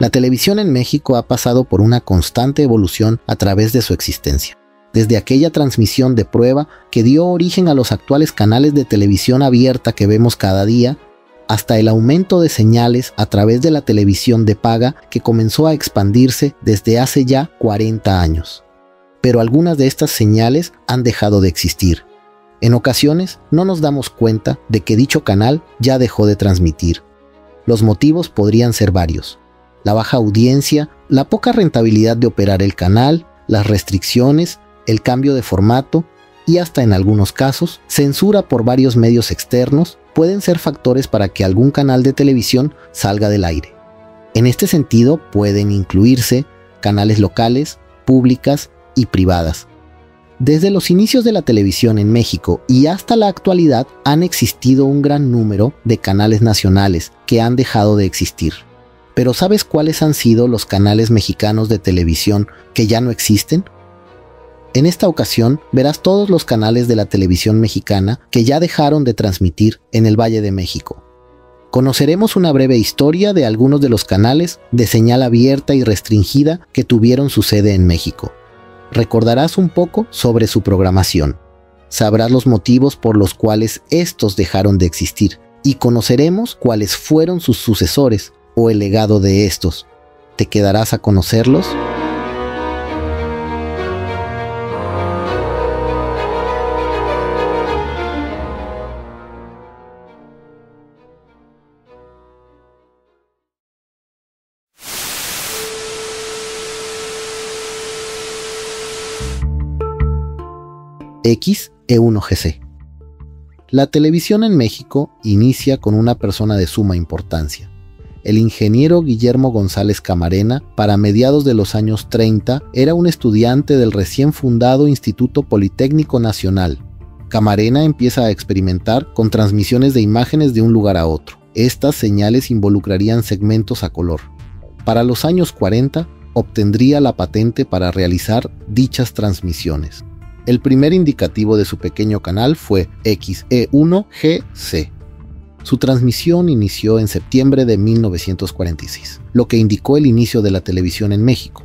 La televisión en México ha pasado por una constante evolución a través de su existencia. Desde aquella transmisión de prueba que dio origen a los actuales canales de televisión abierta que vemos cada día, hasta el aumento de señales a través de la televisión de paga que comenzó a expandirse desde hace ya 40 años. Pero algunas de estas señales han dejado de existir. En ocasiones no nos damos cuenta de que dicho canal ya dejó de transmitir. Los motivos podrían ser varios la baja audiencia, la poca rentabilidad de operar el canal, las restricciones, el cambio de formato y hasta en algunos casos censura por varios medios externos pueden ser factores para que algún canal de televisión salga del aire. En este sentido pueden incluirse canales locales, públicas y privadas. Desde los inicios de la televisión en México y hasta la actualidad han existido un gran número de canales nacionales que han dejado de existir. Pero ¿sabes cuáles han sido los canales mexicanos de televisión que ya no existen? En esta ocasión verás todos los canales de la televisión mexicana que ya dejaron de transmitir en el Valle de México. Conoceremos una breve historia de algunos de los canales de señal abierta y restringida que tuvieron su sede en México. Recordarás un poco sobre su programación. Sabrás los motivos por los cuales estos dejaron de existir y conoceremos cuáles fueron sus sucesores o el legado de estos. ¿Te quedarás a conocerlos? X E1GC. La televisión en México inicia con una persona de suma importancia, el ingeniero Guillermo González Camarena, para mediados de los años 30, era un estudiante del recién fundado Instituto Politécnico Nacional. Camarena empieza a experimentar con transmisiones de imágenes de un lugar a otro. Estas señales involucrarían segmentos a color. Para los años 40, obtendría la patente para realizar dichas transmisiones. El primer indicativo de su pequeño canal fue XE1GC, su transmisión inició en septiembre de 1946, lo que indicó el inicio de la televisión en México.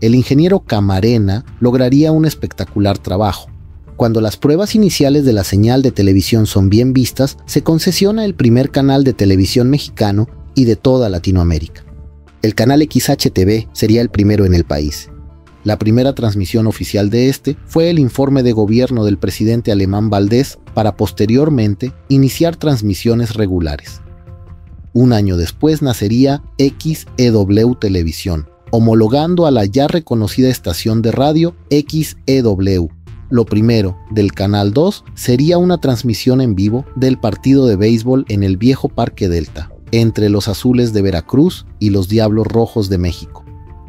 El ingeniero Camarena lograría un espectacular trabajo. Cuando las pruebas iniciales de la señal de televisión son bien vistas, se concesiona el primer canal de televisión mexicano y de toda Latinoamérica. El canal XHTV sería el primero en el país la primera transmisión oficial de este fue el informe de gobierno del presidente alemán Valdés para posteriormente iniciar transmisiones regulares. Un año después nacería XEW Televisión, homologando a la ya reconocida estación de radio XEW. Lo primero, del Canal 2, sería una transmisión en vivo del partido de béisbol en el viejo Parque Delta, entre los azules de Veracruz y los Diablos Rojos de México.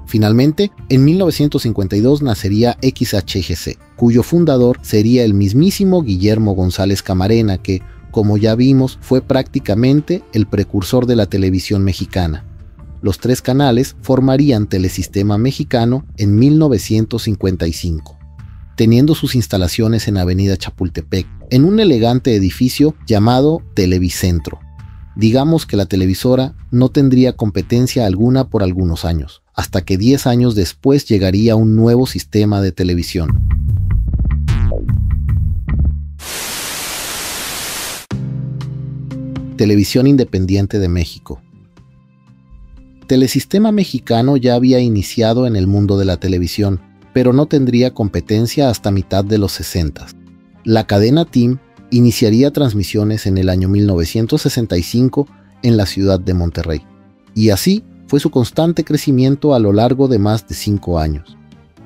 Finalmente, en 1952 nacería XHGC, cuyo fundador sería el mismísimo Guillermo González Camarena, que, como ya vimos, fue prácticamente el precursor de la televisión mexicana. Los tres canales formarían Telesistema Mexicano en 1955, teniendo sus instalaciones en Avenida Chapultepec, en un elegante edificio llamado Televicentro. Digamos que la televisora no tendría competencia alguna por algunos años, hasta que 10 años después llegaría un nuevo sistema de televisión. Televisión Independiente de México. Telesistema Mexicano ya había iniciado en el mundo de la televisión, pero no tendría competencia hasta mitad de los 60. La cadena TIM iniciaría transmisiones en el año 1965 en la ciudad de Monterrey. Y así fue su constante crecimiento a lo largo de más de cinco años.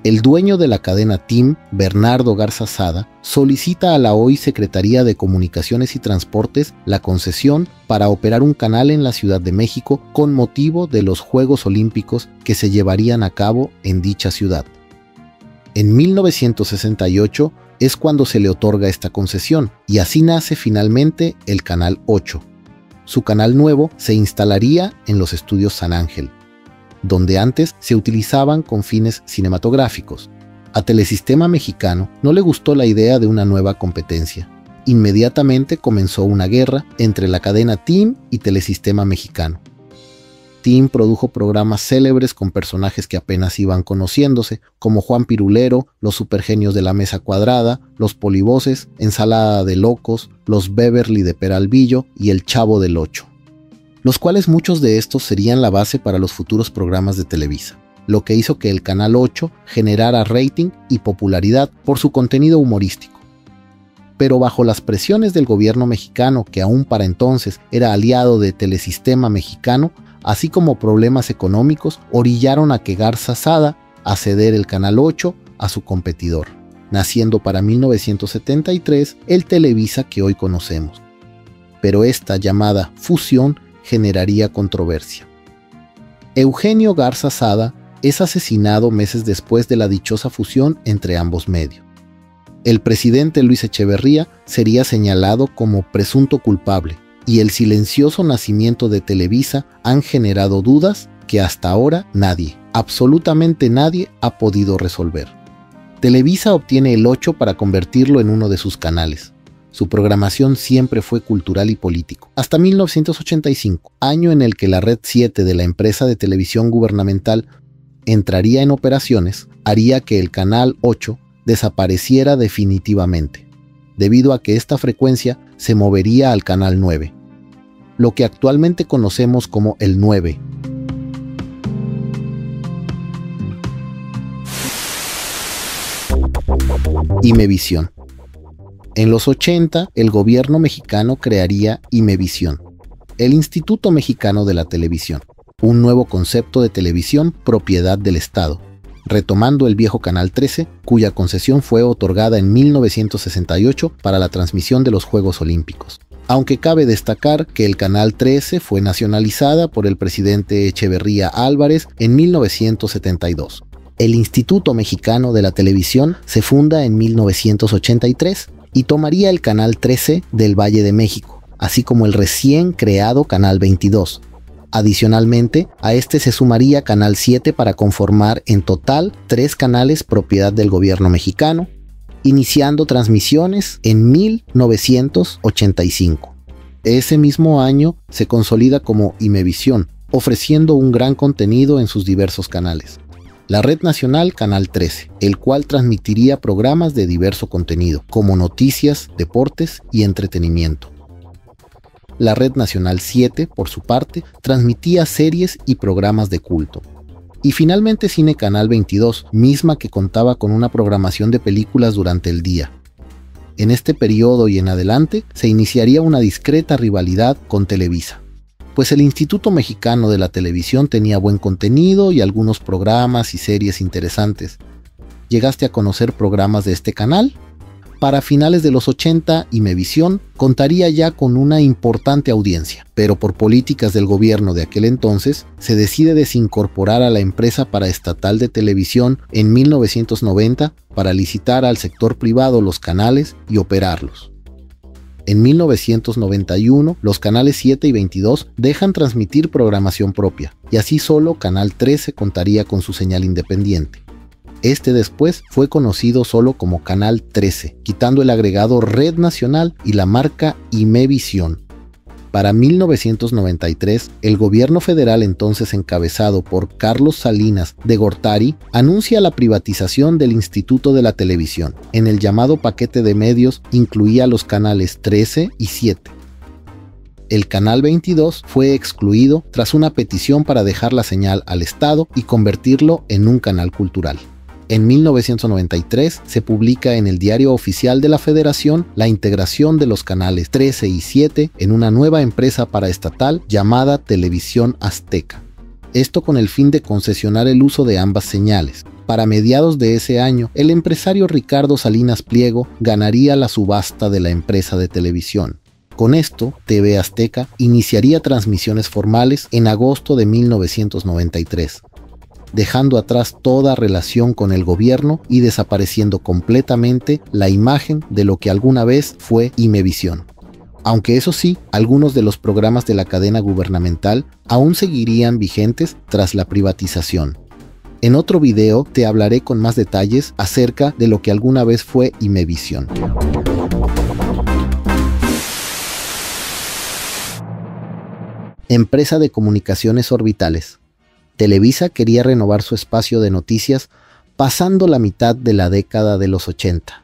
El dueño de la cadena TIM, Bernardo Garza Sada, solicita a la hoy Secretaría de Comunicaciones y Transportes la concesión para operar un canal en la Ciudad de México con motivo de los Juegos Olímpicos que se llevarían a cabo en dicha ciudad. En 1968 es cuando se le otorga esta concesión y así nace finalmente el Canal 8, su canal nuevo se instalaría en los estudios San Ángel, donde antes se utilizaban con fines cinematográficos. A Telesistema Mexicano no le gustó la idea de una nueva competencia. Inmediatamente comenzó una guerra entre la cadena Team y Telesistema Mexicano. Team produjo programas célebres con personajes que apenas iban conociéndose, como Juan Pirulero, Los Supergenios de la Mesa Cuadrada, Los Polivoces, Ensalada de Locos, Los Beverly de Peralvillo y El Chavo del Ocho, los cuales muchos de estos serían la base para los futuros programas de Televisa, lo que hizo que el Canal 8 generara rating y popularidad por su contenido humorístico. Pero bajo las presiones del gobierno mexicano, que aún para entonces era aliado de Telesistema Mexicano, así como problemas económicos, orillaron a que Garza Sada a ceder el Canal 8 a su competidor, naciendo para 1973 el Televisa que hoy conocemos. Pero esta llamada fusión generaría controversia. Eugenio Garza Sada es asesinado meses después de la dichosa fusión entre ambos medios. El presidente Luis Echeverría sería señalado como presunto culpable, y el silencioso nacimiento de Televisa han generado dudas que hasta ahora nadie, absolutamente nadie, ha podido resolver. Televisa obtiene el 8 para convertirlo en uno de sus canales. Su programación siempre fue cultural y político. Hasta 1985, año en el que la red 7 de la empresa de televisión gubernamental entraría en operaciones, haría que el canal 8 desapareciera definitivamente, debido a que esta frecuencia se movería al canal 9, lo que actualmente conocemos como el 9. Imevisión. En los 80, el gobierno mexicano crearía Imevisión, el Instituto Mexicano de la Televisión, un nuevo concepto de televisión propiedad del Estado, retomando el viejo Canal 13, cuya concesión fue otorgada en 1968 para la transmisión de los Juegos Olímpicos. Aunque cabe destacar que el Canal 13 fue nacionalizada por el presidente Echeverría Álvarez en 1972. El Instituto Mexicano de la Televisión se funda en 1983 y tomaría el Canal 13 del Valle de México, así como el recién creado Canal 22, Adicionalmente, a este se sumaría Canal 7 para conformar en total tres canales propiedad del gobierno mexicano, iniciando transmisiones en 1985. Ese mismo año se consolida como Imevisión, ofreciendo un gran contenido en sus diversos canales. La red nacional Canal 13, el cual transmitiría programas de diverso contenido, como noticias, deportes y entretenimiento. La Red Nacional 7, por su parte, transmitía series y programas de culto. Y finalmente Cine Canal 22, misma que contaba con una programación de películas durante el día. En este periodo y en adelante se iniciaría una discreta rivalidad con Televisa, pues el Instituto Mexicano de la Televisión tenía buen contenido y algunos programas y series interesantes. ¿Llegaste a conocer programas de este canal? Para finales de los 80 Imevisión contaría ya con una importante audiencia, pero por políticas del gobierno de aquel entonces se decide desincorporar a la empresa para estatal de televisión en 1990 para licitar al sector privado los canales y operarlos. En 1991, los canales 7 y 22 dejan transmitir programación propia, y así solo Canal 13 contaría con su señal independiente. Este después fue conocido solo como Canal 13, quitando el agregado Red Nacional y la marca Imevisión. Para 1993, el gobierno federal entonces encabezado por Carlos Salinas de Gortari anuncia la privatización del Instituto de la Televisión. En el llamado paquete de medios incluía los canales 13 y 7. El canal 22 fue excluido tras una petición para dejar la señal al Estado y convertirlo en un canal cultural. En 1993 se publica en el Diario Oficial de la Federación la integración de los canales 13 y 7 en una nueva empresa paraestatal llamada Televisión Azteca. Esto con el fin de concesionar el uso de ambas señales. Para mediados de ese año, el empresario Ricardo Salinas Pliego ganaría la subasta de la empresa de televisión. Con esto, TV Azteca iniciaría transmisiones formales en agosto de 1993 dejando atrás toda relación con el gobierno y desapareciendo completamente la imagen de lo que alguna vez fue Imevisión. aunque eso sí, algunos de los programas de la cadena gubernamental aún seguirían vigentes tras la privatización. En otro video te hablaré con más detalles acerca de lo que alguna vez fue Imevisión. Empresa de comunicaciones orbitales. Televisa quería renovar su espacio de noticias pasando la mitad de la década de los 80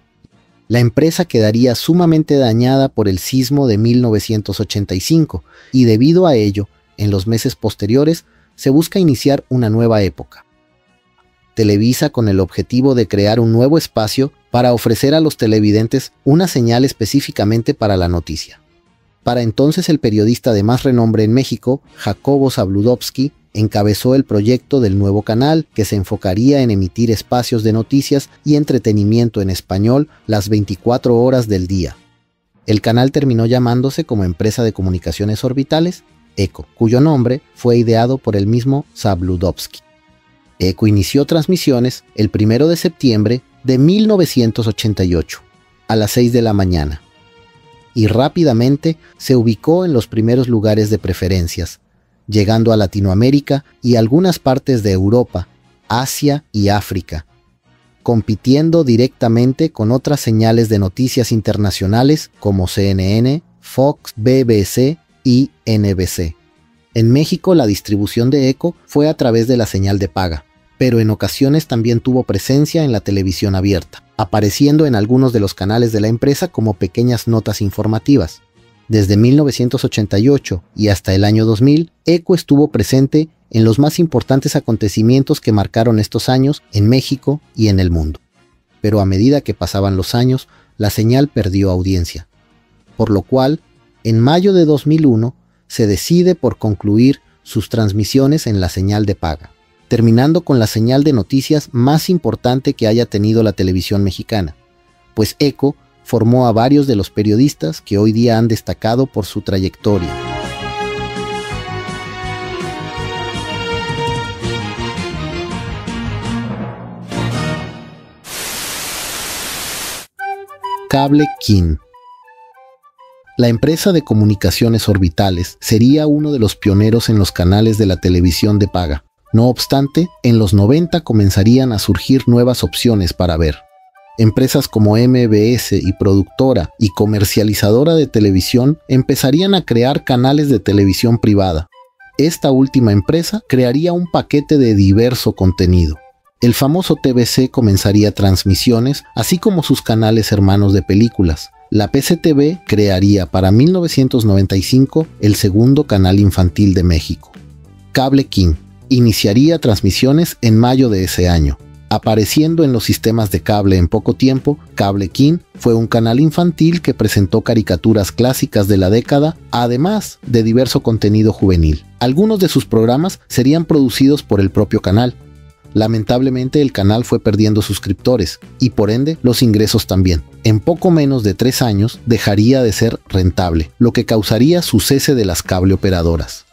la empresa quedaría sumamente dañada por el sismo de 1985 y debido a ello, en los meses posteriores, se busca iniciar una nueva época. Televisa con el objetivo de crear un nuevo espacio para ofrecer a los televidentes una señal específicamente para la noticia. Para entonces el periodista de más renombre en México, Jacobo Zabludovsky, encabezó el proyecto del nuevo canal que se enfocaría en emitir espacios de noticias y entretenimiento en español las 24 horas del día. El canal terminó llamándose como Empresa de Comunicaciones Orbitales, ECO, cuyo nombre fue ideado por el mismo Zabludovsky. ECO inició transmisiones el 1 de septiembre de 1988, a las 6 de la mañana, y rápidamente se ubicó en los primeros lugares de preferencias, llegando a Latinoamérica y algunas partes de Europa, Asia y África, compitiendo directamente con otras señales de noticias internacionales como CNN, Fox, BBC y NBC. En México la distribución de ECO fue a través de la señal de paga, pero en ocasiones también tuvo presencia en la televisión abierta, apareciendo en algunos de los canales de la empresa como pequeñas notas informativas. Desde 1988 y hasta el año 2000, ECO estuvo presente en los más importantes acontecimientos que marcaron estos años en México y en el mundo. Pero a medida que pasaban los años, la señal perdió audiencia, por lo cual, en mayo de 2001, se decide por concluir sus transmisiones en la señal de paga, terminando con la señal de noticias más importante que haya tenido la televisión mexicana, pues ECO formó a varios de los periodistas que hoy día han destacado por su trayectoria. Cable King. La empresa de comunicaciones orbitales sería uno de los pioneros en los canales de la televisión de paga. No obstante, en los 90 comenzarían a surgir nuevas opciones para ver. Empresas como MBS y productora y comercializadora de televisión empezarían a crear canales de televisión privada. Esta última empresa crearía un paquete de diverso contenido. El famoso TBC comenzaría transmisiones, así como sus canales hermanos de películas. La PCTV crearía para 1995 el segundo canal infantil de México. Cable King iniciaría transmisiones en mayo de ese año. Apareciendo en los sistemas de cable en poco tiempo, Cable King fue un canal infantil que presentó caricaturas clásicas de la década, además de diverso contenido juvenil. Algunos de sus programas serían producidos por el propio canal. Lamentablemente el canal fue perdiendo suscriptores y por ende los ingresos también. En poco menos de tres años dejaría de ser rentable, lo que causaría su cese de las cable operadoras.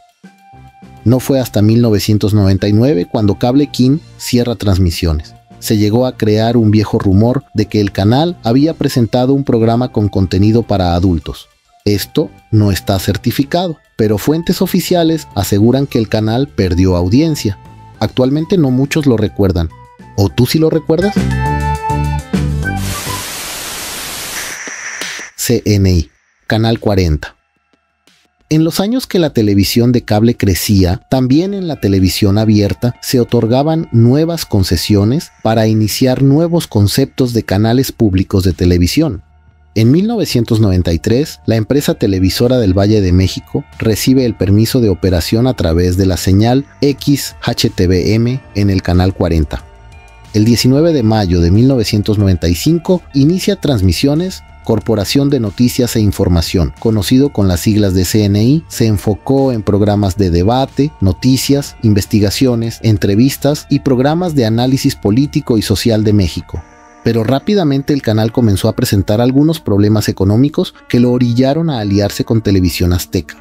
No fue hasta 1999 cuando Cable King cierra transmisiones. Se llegó a crear un viejo rumor de que el canal había presentado un programa con contenido para adultos. Esto no está certificado, pero fuentes oficiales aseguran que el canal perdió audiencia. Actualmente no muchos lo recuerdan. ¿O tú sí lo recuerdas? CNI, Canal 40. En los años que la televisión de cable crecía, también en la televisión abierta se otorgaban nuevas concesiones para iniciar nuevos conceptos de canales públicos de televisión. En 1993, la empresa televisora del Valle de México recibe el permiso de operación a través de la señal XHTVM en el canal 40. El 19 de mayo de 1995 inicia transmisiones Corporación de Noticias e Información, conocido con las siglas de CNI, se enfocó en programas de debate, noticias, investigaciones, entrevistas y programas de análisis político y social de México. Pero rápidamente el canal comenzó a presentar algunos problemas económicos que lo orillaron a aliarse con Televisión Azteca.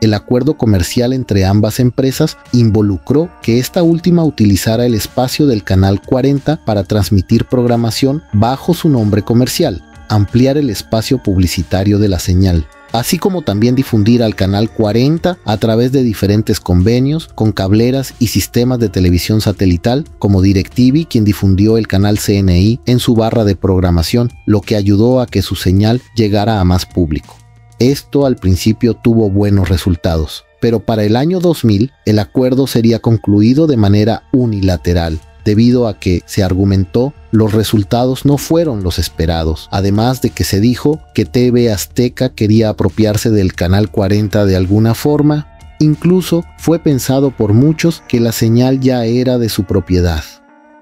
El acuerdo comercial entre ambas empresas involucró que esta última utilizara el espacio del Canal 40 para transmitir programación bajo su nombre comercial, ampliar el espacio publicitario de la señal, así como también difundir al canal 40 a través de diferentes convenios con cableras y sistemas de televisión satelital como DirecTV, quien difundió el canal CNI en su barra de programación, lo que ayudó a que su señal llegara a más público. Esto al principio tuvo buenos resultados, pero para el año 2000 el acuerdo sería concluido de manera unilateral, debido a que, se argumentó, los resultados no fueron los esperados, además de que se dijo que TV Azteca quería apropiarse del Canal 40 de alguna forma, incluso fue pensado por muchos que la señal ya era de su propiedad.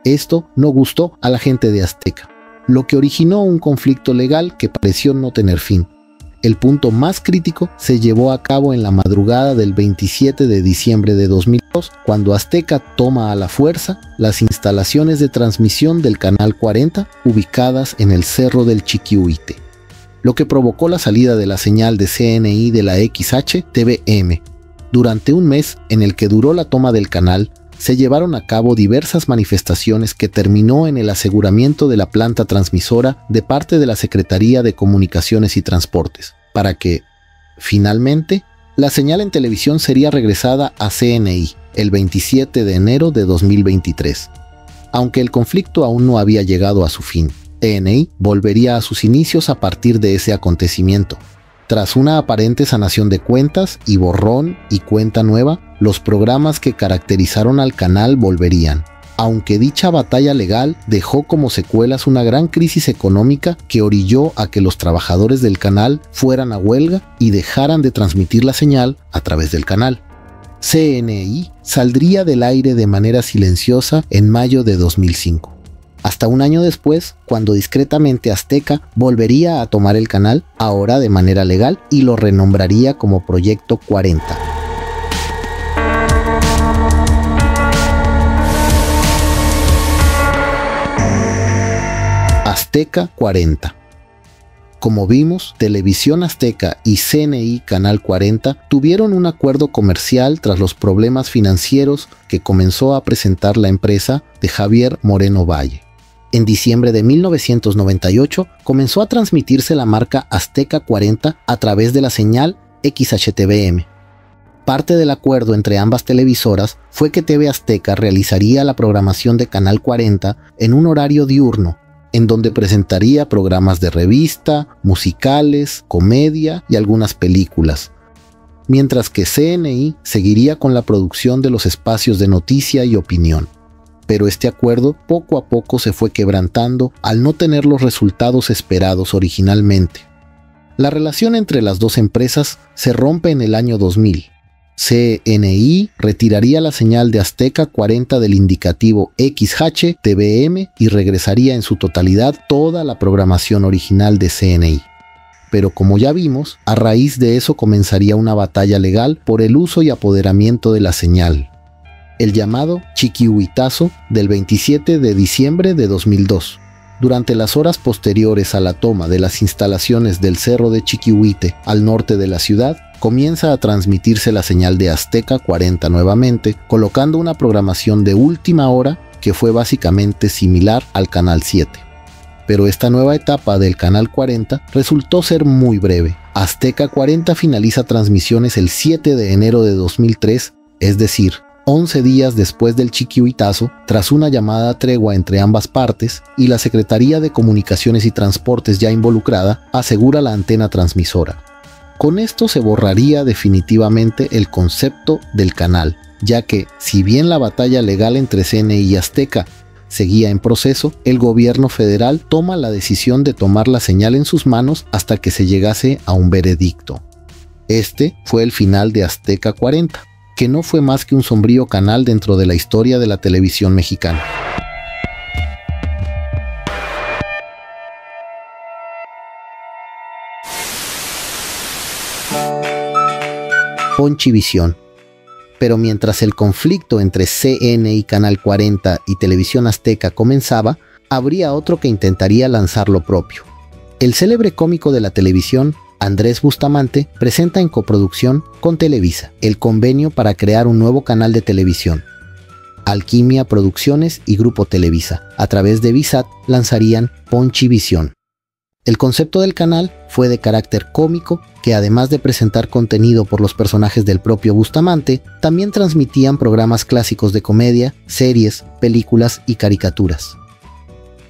Esto no gustó a la gente de Azteca, lo que originó un conflicto legal que pareció no tener fin. El punto más crítico se llevó a cabo en la madrugada del 27 de diciembre de 2002, cuando Azteca toma a la fuerza las instalaciones de transmisión del Canal 40 ubicadas en el Cerro del Chiquihuite, lo que provocó la salida de la señal de CNI de la XH-TVM. Durante un mes en el que duró la toma del canal, se llevaron a cabo diversas manifestaciones que terminó en el aseguramiento de la planta transmisora de parte de la Secretaría de Comunicaciones y Transportes, para que, finalmente, la señal en televisión sería regresada a CNI el 27 de enero de 2023. Aunque el conflicto aún no había llegado a su fin, CNI volvería a sus inicios a partir de ese acontecimiento, tras una aparente sanación de cuentas y borrón y cuenta nueva, los programas que caracterizaron al canal volverían. Aunque dicha batalla legal dejó como secuelas una gran crisis económica que orilló a que los trabajadores del canal fueran a huelga y dejaran de transmitir la señal a través del canal. CNI saldría del aire de manera silenciosa en mayo de 2005 hasta un año después, cuando discretamente Azteca volvería a tomar el canal, ahora de manera legal, y lo renombraría como Proyecto 40. Azteca 40. Como vimos, Televisión Azteca y CNI Canal 40 tuvieron un acuerdo comercial tras los problemas financieros que comenzó a presentar la empresa de Javier Moreno Valle. En diciembre de 1998 comenzó a transmitirse la marca Azteca 40 a través de la señal XHTVM. Parte del acuerdo entre ambas televisoras fue que TV Azteca realizaría la programación de Canal 40 en un horario diurno, en donde presentaría programas de revista, musicales, comedia y algunas películas, mientras que CNI seguiría con la producción de los espacios de noticia y opinión pero este acuerdo poco a poco se fue quebrantando al no tener los resultados esperados originalmente. La relación entre las dos empresas se rompe en el año 2000. CNI retiraría la señal de Azteca 40 del indicativo XH TVM y regresaría en su totalidad toda la programación original de CNI. Pero como ya vimos, a raíz de eso comenzaría una batalla legal por el uso y apoderamiento de la señal el llamado Chiquihuitazo del 27 de diciembre de 2002. Durante las horas posteriores a la toma de las instalaciones del Cerro de Chiquihuite al norte de la ciudad, comienza a transmitirse la señal de Azteca 40 nuevamente, colocando una programación de última hora que fue básicamente similar al Canal 7. Pero esta nueva etapa del Canal 40 resultó ser muy breve. Azteca 40 finaliza transmisiones el 7 de enero de 2003, es decir, 11 días después del chiquihuitazo, tras una llamada tregua entre ambas partes y la Secretaría de Comunicaciones y Transportes ya involucrada, asegura la antena transmisora. Con esto se borraría definitivamente el concepto del canal, ya que, si bien la batalla legal entre CNE y Azteca seguía en proceso, el gobierno federal toma la decisión de tomar la señal en sus manos hasta que se llegase a un veredicto. Este fue el final de Azteca 40 que no fue más que un sombrío canal dentro de la historia de la televisión mexicana. Ponchivisión. Pero mientras el conflicto entre CN y Canal 40 y Televisión Azteca comenzaba, habría otro que intentaría lanzar lo propio. El célebre cómico de la televisión, Andrés Bustamante presenta en coproducción con Televisa el convenio para crear un nuevo canal de televisión. Alquimia Producciones y Grupo Televisa, a través de Visat, lanzarían Ponchivisión. El concepto del canal fue de carácter cómico, que además de presentar contenido por los personajes del propio Bustamante, también transmitían programas clásicos de comedia, series, películas y caricaturas.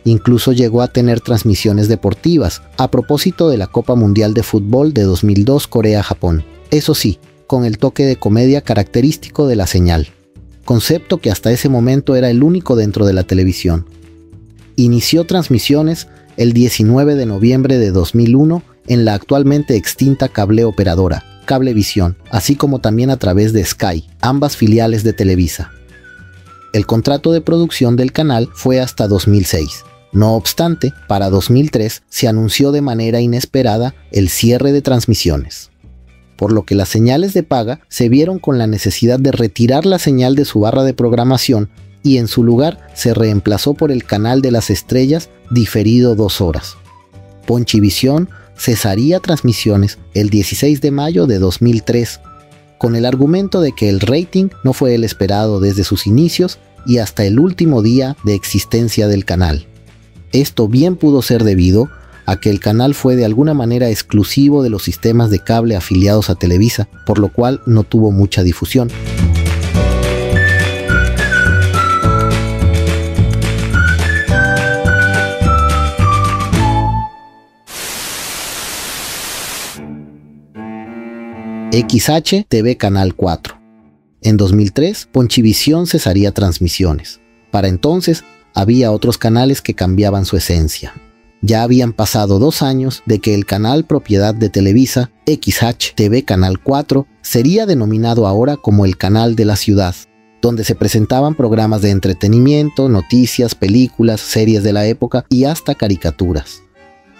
Incluso llegó a tener transmisiones deportivas, a propósito de la Copa Mundial de Fútbol de 2002 Corea-Japón. Eso sí, con el toque de comedia característico de la señal, concepto que hasta ese momento era el único dentro de la televisión. Inició transmisiones el 19 de noviembre de 2001 en la actualmente extinta cable operadora, Cablevisión, así como también a través de Sky, ambas filiales de Televisa. El contrato de producción del canal fue hasta 2006. No obstante, para 2003 se anunció de manera inesperada el cierre de transmisiones por lo que las señales de paga se vieron con la necesidad de retirar la señal de su barra de programación y en su lugar se reemplazó por el canal de las estrellas diferido dos horas. Ponchivisión cesaría transmisiones el 16 de mayo de 2003, con el argumento de que el rating no fue el esperado desde sus inicios y hasta el último día de existencia del canal. Esto bien pudo ser debido a que el canal fue de alguna manera exclusivo de los sistemas de cable afiliados a Televisa, por lo cual no tuvo mucha difusión. XH TV Canal 4. En 2003, Ponchivisión cesaría transmisiones. Para entonces, había otros canales que cambiaban su esencia. Ya habían pasado dos años de que el canal propiedad de Televisa, XH TV Canal 4, sería denominado ahora como el Canal de la Ciudad, donde se presentaban programas de entretenimiento, noticias, películas, series de la época y hasta caricaturas.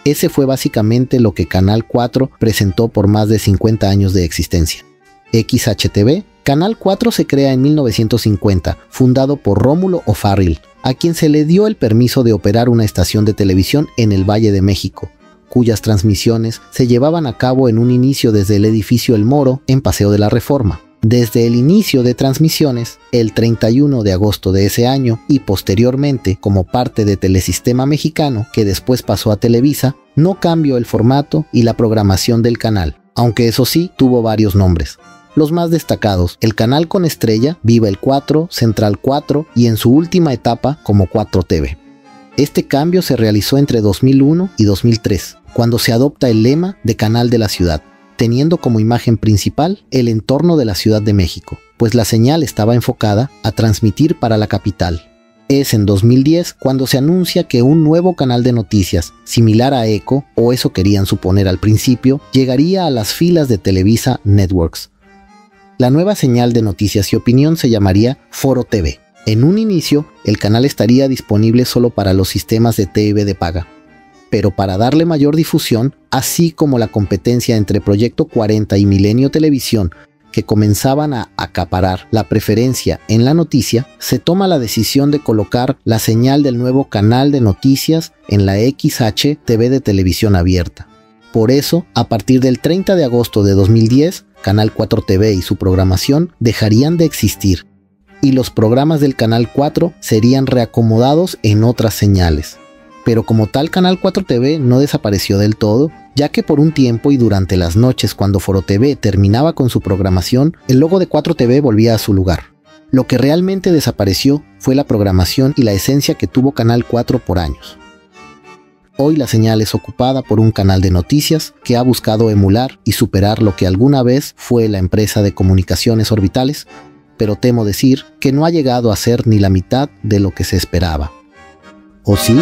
Ese fue básicamente lo que Canal 4 presentó por más de 50 años de existencia. XHTV, Canal 4 se crea en 1950, fundado por Rómulo O'Farrill, a quien se le dio el permiso de operar una estación de televisión en el Valle de México, cuyas transmisiones se llevaban a cabo en un inicio desde el edificio El Moro en Paseo de la Reforma. Desde el inicio de transmisiones, el 31 de agosto de ese año y posteriormente como parte de Telesistema Mexicano, que después pasó a Televisa, no cambió el formato y la programación del canal, aunque eso sí tuvo varios nombres los más destacados, el canal con estrella, Viva el 4, Central 4 y en su última etapa como 4 TV. Este cambio se realizó entre 2001 y 2003, cuando se adopta el lema de Canal de la Ciudad, teniendo como imagen principal el entorno de la Ciudad de México, pues la señal estaba enfocada a transmitir para la capital. Es en 2010 cuando se anuncia que un nuevo canal de noticias, similar a ECO, o eso querían suponer al principio, llegaría a las filas de Televisa Networks, la nueva señal de noticias y opinión se llamaría Foro TV. En un inicio, el canal estaría disponible solo para los sistemas de TV de paga, pero para darle mayor difusión, así como la competencia entre Proyecto 40 y Milenio Televisión, que comenzaban a acaparar la preferencia en la noticia, se toma la decisión de colocar la señal del nuevo canal de noticias en la XH TV de televisión abierta. Por eso, a partir del 30 de agosto de 2010, Canal 4 TV y su programación dejarían de existir, y los programas del Canal 4 serían reacomodados en otras señales. Pero como tal Canal 4 TV no desapareció del todo, ya que por un tiempo y durante las noches cuando Foro TV terminaba con su programación, el logo de 4 TV volvía a su lugar. Lo que realmente desapareció fue la programación y la esencia que tuvo Canal 4 por años. Hoy la señal es ocupada por un canal de noticias que ha buscado emular y superar lo que alguna vez fue la empresa de comunicaciones orbitales, pero temo decir que no ha llegado a ser ni la mitad de lo que se esperaba. ¿O sí?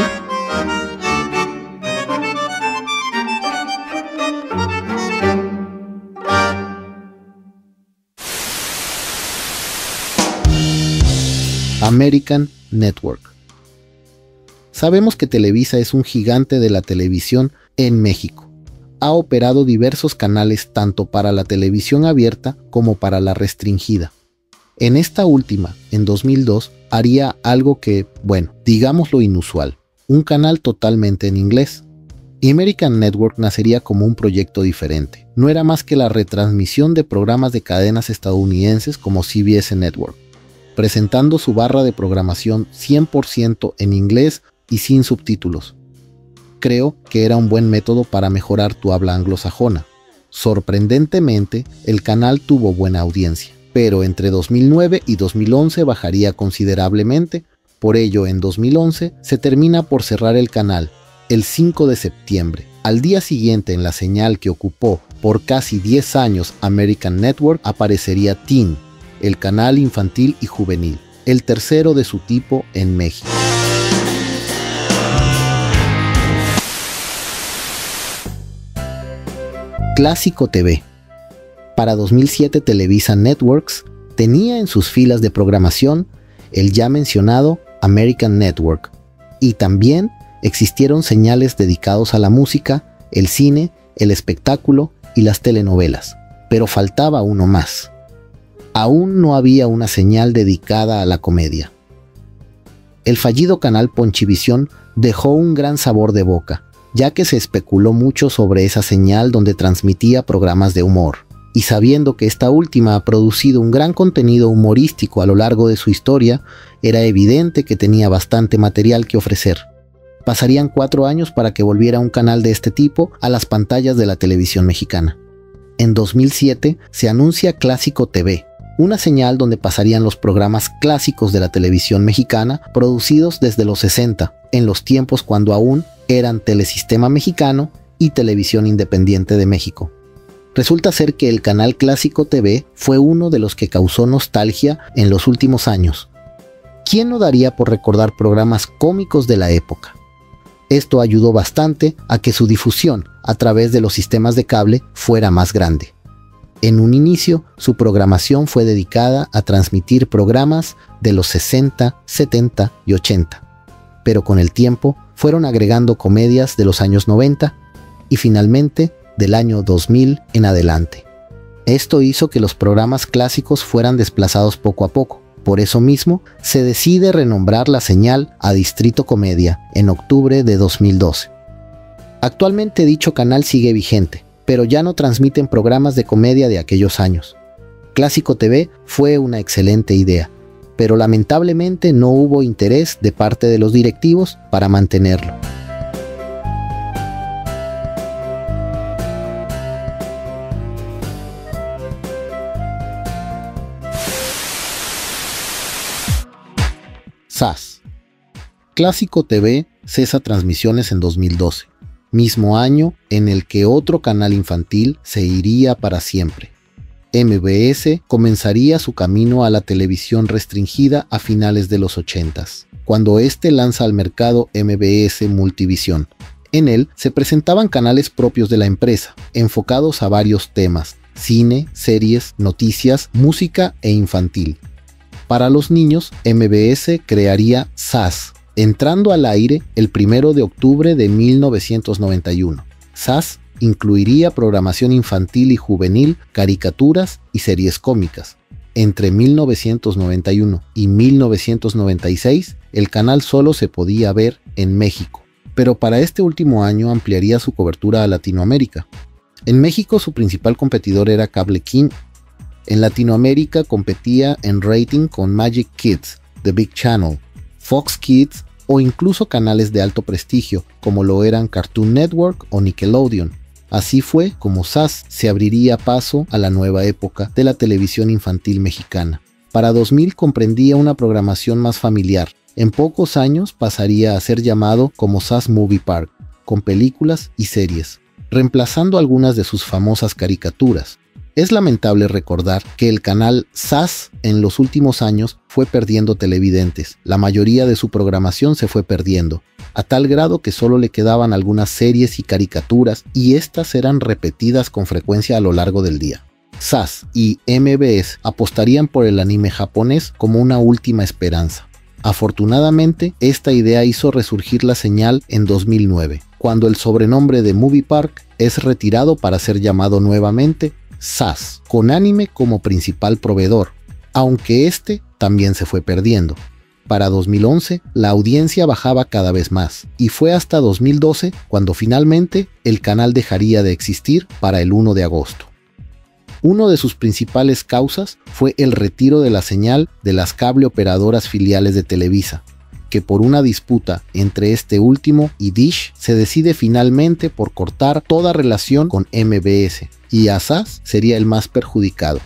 American Network Sabemos que Televisa es un gigante de la televisión en México. Ha operado diversos canales tanto para la televisión abierta como para la restringida. En esta última, en 2002, haría algo que, bueno, digamos lo inusual, un canal totalmente en inglés. American Network nacería como un proyecto diferente. No era más que la retransmisión de programas de cadenas estadounidenses como CBS Network, presentando su barra de programación 100% en inglés y sin subtítulos. creo que era un buen método para mejorar tu habla anglosajona. Sorprendentemente, el canal tuvo buena audiencia, pero entre 2009 y 2011 bajaría considerablemente, por ello en 2011 se termina por cerrar el canal el 5 de septiembre. Al día siguiente en la señal que ocupó por casi 10 años American Network aparecería Teen, el canal infantil y juvenil, el tercero de su tipo en México. Clásico TV. Para 2007 Televisa Networks tenía en sus filas de programación el ya mencionado American Network y también existieron señales dedicados a la música, el cine, el espectáculo y las telenovelas, pero faltaba uno más. Aún no había una señal dedicada a la comedia. El fallido canal Ponchivisión dejó un gran sabor de boca, ya que se especuló mucho sobre esa señal donde transmitía programas de humor, y sabiendo que esta última ha producido un gran contenido humorístico a lo largo de su historia, era evidente que tenía bastante material que ofrecer. Pasarían cuatro años para que volviera un canal de este tipo a las pantallas de la televisión mexicana. En 2007 se anuncia Clásico TV, una señal donde pasarían los programas clásicos de la televisión mexicana producidos desde los 60, en los tiempos cuando aún eran Telesistema Mexicano y Televisión Independiente de México. Resulta ser que el canal Clásico TV fue uno de los que causó nostalgia en los últimos años. ¿Quién no daría por recordar programas cómicos de la época? Esto ayudó bastante a que su difusión a través de los sistemas de cable fuera más grande. En un inicio, su programación fue dedicada a transmitir programas de los 60, 70 y 80, pero con el tiempo fueron agregando comedias de los años 90 y finalmente del año 2000 en adelante. Esto hizo que los programas clásicos fueran desplazados poco a poco, por eso mismo, se decide renombrar la señal a Distrito Comedia en octubre de 2012. Actualmente dicho canal sigue vigente, pero ya no transmiten programas de comedia de aquellos años. Clásico TV fue una excelente idea, pero lamentablemente no hubo interés de parte de los directivos para mantenerlo. SAS. Clásico TV cesa transmisiones en 2012, mismo año en el que otro canal infantil se iría para siempre. MBS comenzaría su camino a la televisión restringida a finales de los 80, cuando este lanza al mercado MBS Multivisión. En él se presentaban canales propios de la empresa, enfocados a varios temas, cine, series, noticias, música e infantil, para los niños, MBS crearía SAS, entrando al aire el 1 de octubre de 1991. SAS incluiría programación infantil y juvenil, caricaturas y series cómicas. Entre 1991 y 1996, el canal solo se podía ver en México, pero para este último año ampliaría su cobertura a Latinoamérica. En México su principal competidor era Cable King en Latinoamérica competía en rating con Magic Kids, The Big Channel, Fox Kids o incluso canales de alto prestigio como lo eran Cartoon Network o Nickelodeon. Así fue como SAS se abriría paso a la nueva época de la televisión infantil mexicana. Para 2000 comprendía una programación más familiar. En pocos años pasaría a ser llamado como SAS Movie Park, con películas y series, reemplazando algunas de sus famosas caricaturas. Es lamentable recordar que el canal SAS en los últimos años fue perdiendo televidentes. La mayoría de su programación se fue perdiendo, a tal grado que solo le quedaban algunas series y caricaturas y estas eran repetidas con frecuencia a lo largo del día. SAS y MBS apostarían por el anime japonés como una última esperanza. Afortunadamente, esta idea hizo resurgir la señal en 2009, cuando el sobrenombre de Movie Park es retirado para ser llamado nuevamente SAS, con anime como principal proveedor, aunque este también se fue perdiendo. Para 2011, la audiencia bajaba cada vez más, y fue hasta 2012 cuando finalmente el canal dejaría de existir para el 1 de agosto. Uno de sus principales causas fue el retiro de la señal de las cable operadoras filiales de Televisa, que por una disputa entre este último y Dish se decide finalmente por cortar toda relación con MBS, y SAS sería el más perjudicado.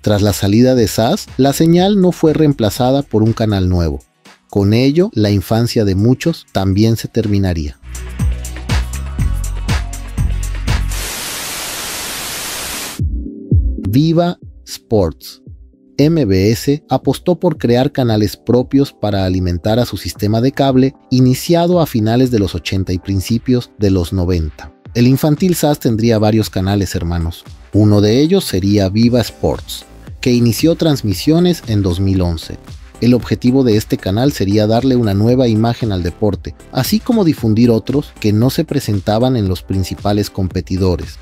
Tras la salida de SAS, la señal no fue reemplazada por un canal nuevo. Con ello, la infancia de muchos también se terminaría. Viva Sports. MBS apostó por crear canales propios para alimentar a su sistema de cable iniciado a finales de los 80 y principios de los 90. El infantil SAS tendría varios canales hermanos. Uno de ellos sería Viva Sports, que inició transmisiones en 2011. El objetivo de este canal sería darle una nueva imagen al deporte, así como difundir otros que no se presentaban en los principales competidores,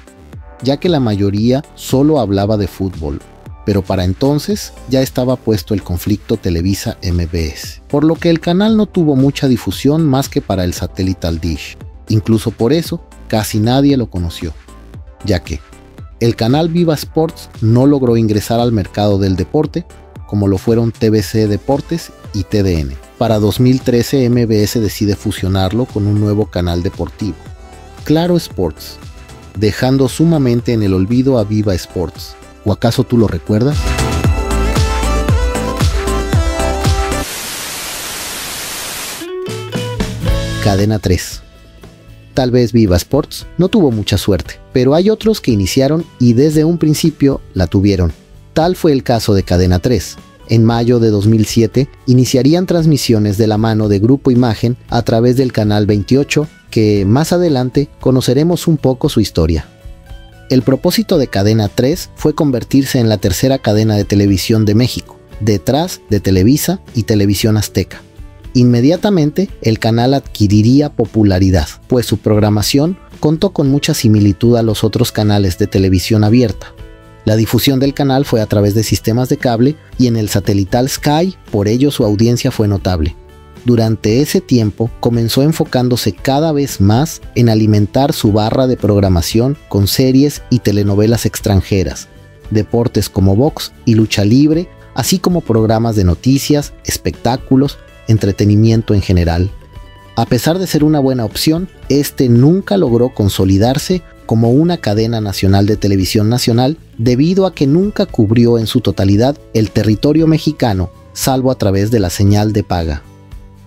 ya que la mayoría solo hablaba de fútbol, pero para entonces ya estaba puesto el conflicto Televisa MBS, por lo que el canal no tuvo mucha difusión más que para el satelital dish. Incluso por eso, casi nadie lo conoció, ya que el canal Viva Sports no logró ingresar al mercado del deporte como lo fueron TBC Deportes y TDN. Para 2013 MBS decide fusionarlo con un nuevo canal deportivo, Claro Sports, dejando sumamente en el olvido a Viva Sports, ¿O acaso tú lo recuerdas? Cadena 3. Tal vez Viva Sports no tuvo mucha suerte, pero hay otros que iniciaron y desde un principio la tuvieron. Tal fue el caso de Cadena 3. En mayo de 2007 iniciarían transmisiones de la mano de Grupo Imagen a través del canal 28, que más adelante conoceremos un poco su historia. El propósito de Cadena 3 fue convertirse en la tercera cadena de televisión de México, detrás de Televisa y Televisión Azteca. Inmediatamente el canal adquiriría popularidad, pues su programación contó con mucha similitud a los otros canales de televisión abierta. La difusión del canal fue a través de sistemas de cable y en el satelital Sky, por ello su audiencia fue notable. Durante ese tiempo comenzó enfocándose cada vez más en alimentar su barra de programación con series y telenovelas extranjeras, deportes como box y lucha libre, así como programas de noticias, espectáculos, entretenimiento en general. A pesar de ser una buena opción, este nunca logró consolidarse como una cadena nacional de televisión nacional debido a que nunca cubrió en su totalidad el territorio mexicano, salvo a través de la señal de paga.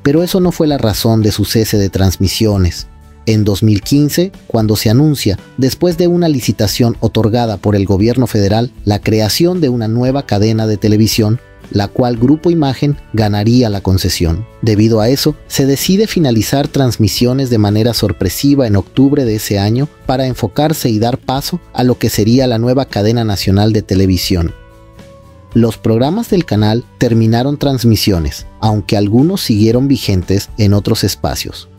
Pero eso no fue la razón de su cese de transmisiones. En 2015, cuando se anuncia, después de una licitación otorgada por el gobierno federal, la creación de una nueva cadena de televisión, la cual Grupo Imagen ganaría la concesión. Debido a eso, se decide finalizar transmisiones de manera sorpresiva en octubre de ese año para enfocarse y dar paso a lo que sería la nueva cadena nacional de televisión, los programas del canal terminaron transmisiones, aunque algunos siguieron vigentes en otros espacios.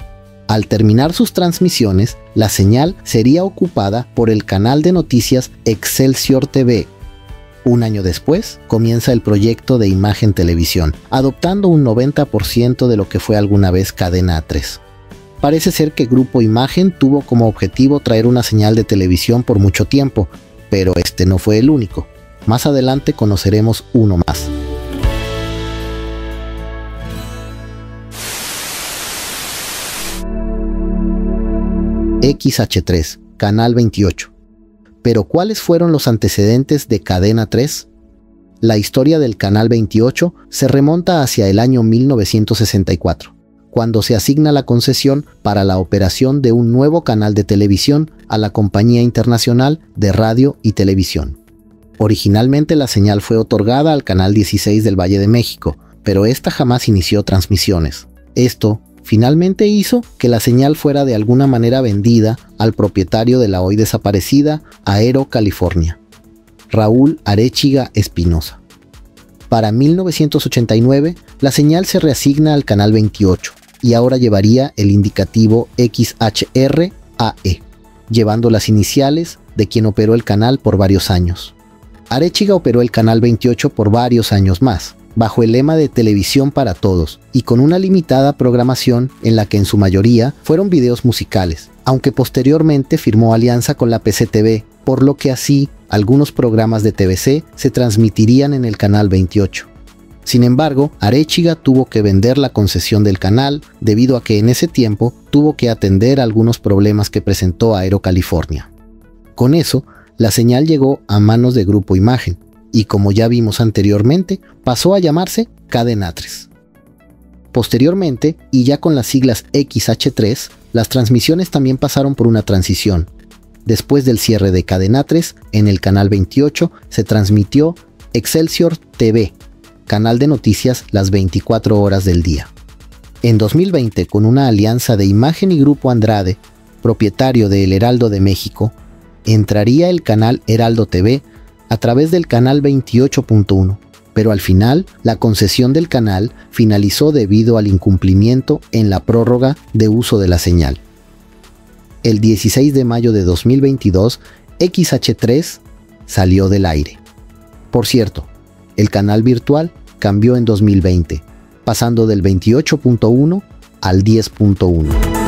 Al terminar sus transmisiones, la señal sería ocupada por el canal de noticias Excelsior TV. Un año después, comienza el proyecto de Imagen Televisión, adoptando un 90% de lo que fue alguna vez Cadena 3. Parece ser que Grupo Imagen tuvo como objetivo traer una señal de televisión por mucho tiempo, pero este no fue el único. Más adelante conoceremos uno más. XH3, Canal 28. Pero ¿cuáles fueron los antecedentes de Cadena 3? La historia del Canal 28 se remonta hacia el año 1964, cuando se asigna la concesión para la operación de un nuevo canal de televisión a la Compañía Internacional de Radio y Televisión. Originalmente la señal fue otorgada al Canal 16 del Valle de México, pero esta jamás inició transmisiones. Esto finalmente hizo que la señal fuera de alguna manera vendida al propietario de la hoy desaparecida Aero California, Raúl Arechiga Espinosa. Para 1989, la señal se reasigna al canal 28 y ahora llevaría el indicativo XHR-AE, llevando las iniciales de quien operó el canal por varios años. Arechiga operó el Canal 28 por varios años más, bajo el lema de Televisión para Todos, y con una limitada programación en la que en su mayoría fueron videos musicales, aunque posteriormente firmó alianza con la PCTV, por lo que así algunos programas de TVC se transmitirían en el Canal 28. Sin embargo, Arechiga tuvo que vender la concesión del canal debido a que en ese tiempo tuvo que atender algunos problemas que presentó Aero California. Con eso, la señal llegó a manos de Grupo Imagen y como ya vimos anteriormente, pasó a llamarse Cadenatres. Posteriormente, y ya con las siglas XH3, las transmisiones también pasaron por una transición. Después del cierre de Cadenatres, en el canal 28 se transmitió Excelsior TV, canal de noticias las 24 horas del día. En 2020, con una alianza de Imagen y Grupo Andrade, propietario de El Heraldo de México, entraría el canal Heraldo TV a través del canal 28.1, pero al final la concesión del canal finalizó debido al incumplimiento en la prórroga de uso de la señal. El 16 de mayo de 2022, XH3 salió del aire. Por cierto, el canal virtual cambió en 2020, pasando del 28.1 al 10.1.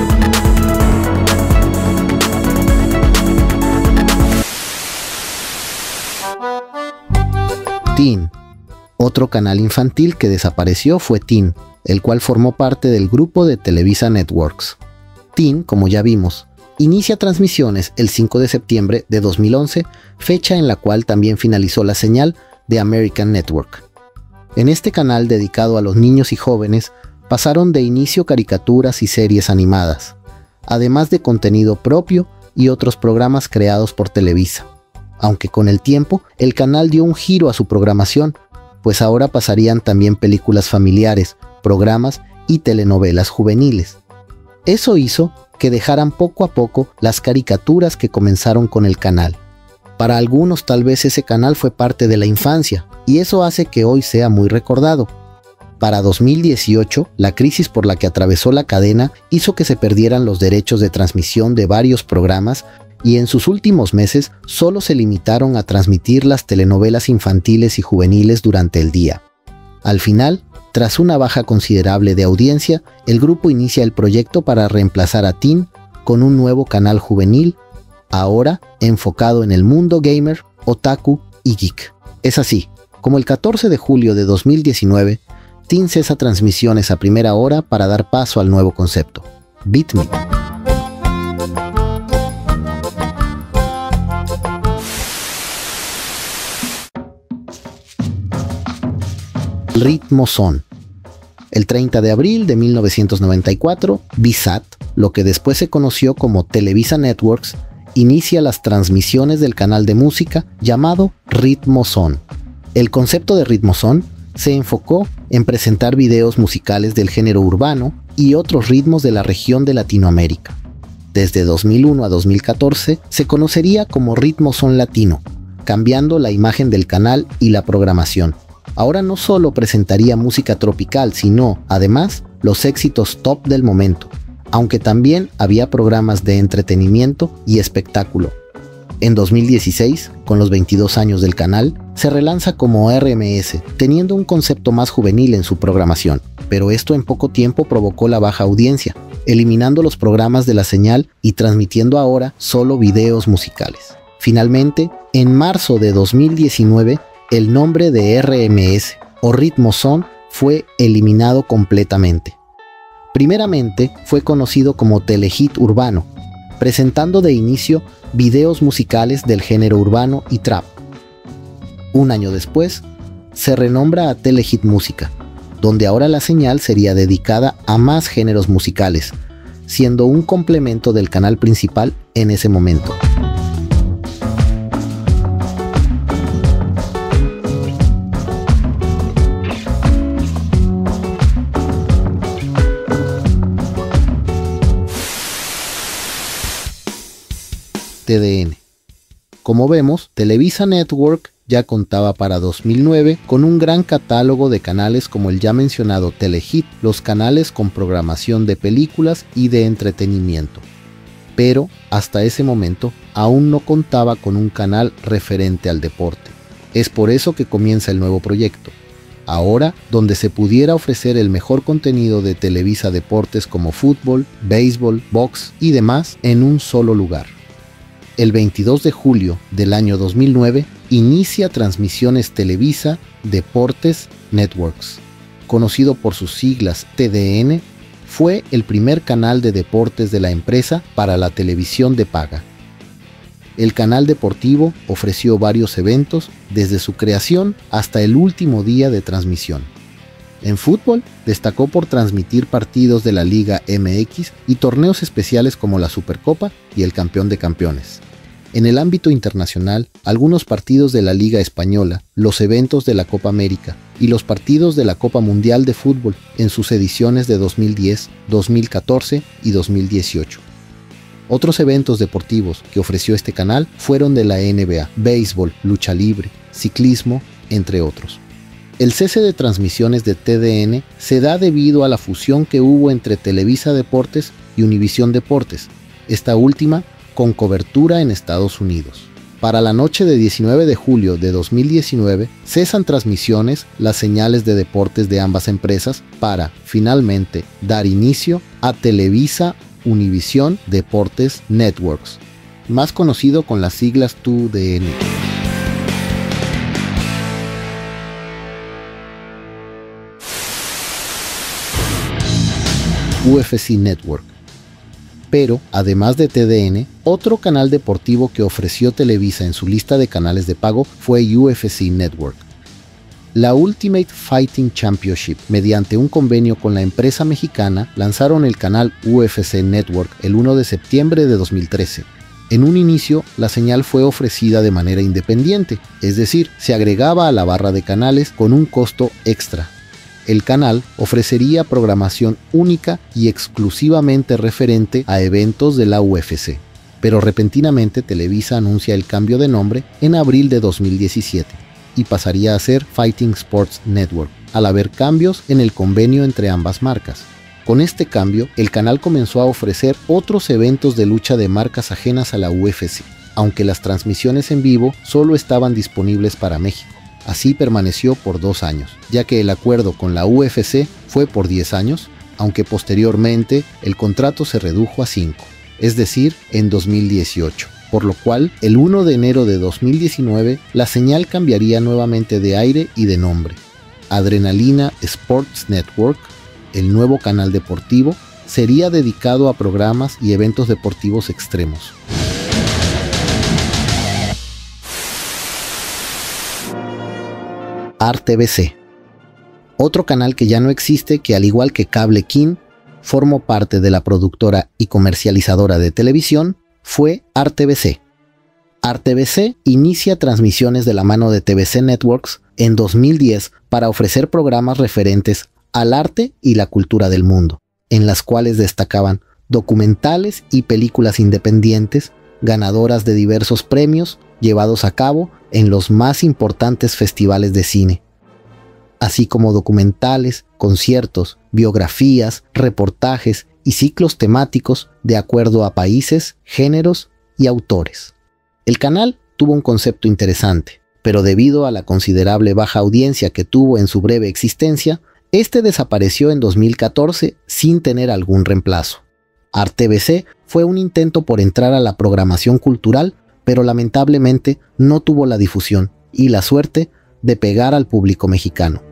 Teen. Otro canal infantil que desapareció fue Teen, el cual formó parte del grupo de Televisa Networks. Teen, como ya vimos, inicia transmisiones el 5 de septiembre de 2011, fecha en la cual también finalizó la señal de American Network. En este canal dedicado a los niños y jóvenes pasaron de inicio caricaturas y series animadas, además de contenido propio y otros programas creados por Televisa. Aunque con el tiempo el canal dio un giro a su programación, pues ahora pasarían también películas familiares, programas y telenovelas juveniles. Eso hizo que dejaran poco a poco las caricaturas que comenzaron con el canal. Para algunos tal vez ese canal fue parte de la infancia, y eso hace que hoy sea muy recordado. Para 2018, la crisis por la que atravesó la cadena hizo que se perdieran los derechos de transmisión de varios programas y en sus últimos meses solo se limitaron a transmitir las telenovelas infantiles y juveniles durante el día. Al final, tras una baja considerable de audiencia, el grupo inicia el proyecto para reemplazar a Teen con un nuevo canal juvenil ahora enfocado en el mundo gamer, otaku y geek. Es así, como el 14 de julio de 2019, Team cesa transmisiones a primera hora para dar paso al nuevo concepto, BitMe. Ritmo Son. El 30 de abril de 1994, Visat, lo que después se conoció como Televisa Networks, inicia las transmisiones del canal de música llamado Ritmo Son. El concepto de Ritmo Son se enfocó en presentar videos musicales del género urbano y otros ritmos de la región de Latinoamérica. Desde 2001 a 2014 se conocería como Ritmo Son Latino, cambiando la imagen del canal y la programación. Ahora no solo presentaría música tropical, sino, además, los éxitos top del momento, aunque también había programas de entretenimiento y espectáculo. En 2016, con los 22 años del canal, se relanza como RMS, teniendo un concepto más juvenil en su programación, pero esto en poco tiempo provocó la baja audiencia, eliminando los programas de la señal y transmitiendo ahora solo videos musicales. Finalmente, en marzo de 2019, el nombre de RMS o Ritmo Son fue eliminado completamente. Primeramente fue conocido como Telehit Urbano, presentando de inicio videos musicales del género urbano y trap. Un año después, se renombra a Telehit Música, donde ahora la señal sería dedicada a más géneros musicales, siendo un complemento del canal principal en ese momento. TDN. Como vemos, Televisa Network ya contaba para 2009 con un gran catálogo de canales como el ya mencionado Telehit, los canales con programación de películas y de entretenimiento. Pero hasta ese momento aún no contaba con un canal referente al deporte. Es por eso que comienza el nuevo proyecto. Ahora, donde se pudiera ofrecer el mejor contenido de Televisa Deportes como fútbol, béisbol, box y demás en un solo lugar. El 22 de julio del año 2009 inicia transmisiones Televisa Deportes Networks. Conocido por sus siglas TDN, fue el primer canal de deportes de la empresa para la televisión de paga. El canal deportivo ofreció varios eventos desde su creación hasta el último día de transmisión. En fútbol, destacó por transmitir partidos de la Liga MX y torneos especiales como la Supercopa y el Campeón de Campeones. En el ámbito internacional, algunos partidos de la Liga Española, los eventos de la Copa América y los partidos de la Copa Mundial de Fútbol en sus ediciones de 2010, 2014 y 2018. Otros eventos deportivos que ofreció este canal fueron de la NBA, béisbol, lucha libre, ciclismo, entre otros. El cese de transmisiones de TDN se da debido a la fusión que hubo entre Televisa Deportes y Univisión Deportes, esta última con cobertura en Estados Unidos. Para la noche de 19 de julio de 2019 cesan transmisiones las señales de deportes de ambas empresas para, finalmente, dar inicio a Televisa Univisión Deportes Networks, más conocido con las siglas TUDN. UFC Network. Pero, además de TDN, otro canal deportivo que ofreció Televisa en su lista de canales de pago fue UFC Network. La Ultimate Fighting Championship, mediante un convenio con la empresa mexicana, lanzaron el canal UFC Network el 1 de septiembre de 2013. En un inicio, la señal fue ofrecida de manera independiente, es decir, se agregaba a la barra de canales con un costo extra, el canal ofrecería programación única y exclusivamente referente a eventos de la UFC. Pero repentinamente Televisa anuncia el cambio de nombre en abril de 2017 y pasaría a ser Fighting Sports Network, al haber cambios en el convenio entre ambas marcas. Con este cambio, el canal comenzó a ofrecer otros eventos de lucha de marcas ajenas a la UFC, aunque las transmisiones en vivo solo estaban disponibles para México. Así permaneció por dos años, ya que el acuerdo con la UFC fue por 10 años, aunque posteriormente el contrato se redujo a 5, es decir, en 2018 por lo cual el 1 de enero de 2019 la señal cambiaría nuevamente de aire y de nombre. Adrenalina Sports Network, el nuevo canal deportivo, sería dedicado a programas y eventos deportivos extremos. ARTBC. Otro canal que ya no existe que al igual que Cable King, formó parte de la productora y comercializadora de televisión, fue ARTBC. ARTBC inicia transmisiones de la mano de TVC Networks en 2010 para ofrecer programas referentes al arte y la cultura del mundo, en las cuales destacaban documentales y películas independientes ganadoras de diversos premios llevados a cabo en los más importantes festivales de cine, así como documentales, conciertos, biografías, reportajes y ciclos temáticos de acuerdo a países, géneros y autores. El canal tuvo un concepto interesante, pero debido a la considerable baja audiencia que tuvo en su breve existencia, este desapareció en 2014 sin tener algún reemplazo. ArtBC fue un intento por entrar a la programación cultural pero lamentablemente no tuvo la difusión y la suerte de pegar al público mexicano.